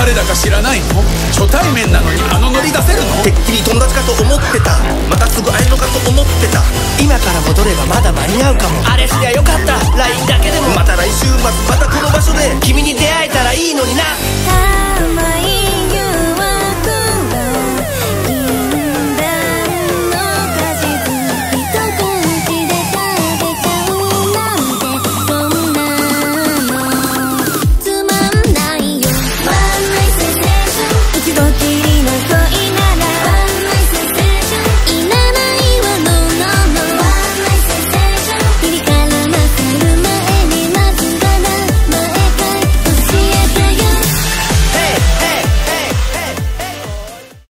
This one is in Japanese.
誰だか知らないの？初対面なのにあのノリ出せるの？てっきり友達かと思ってた。またすぐ会えるのかと思ってた。今から戻ればまだ間に合うかも。あれすりゃよかった。LINE だけでも。また来週末またこの場所で。君に出会えたらいいのにな。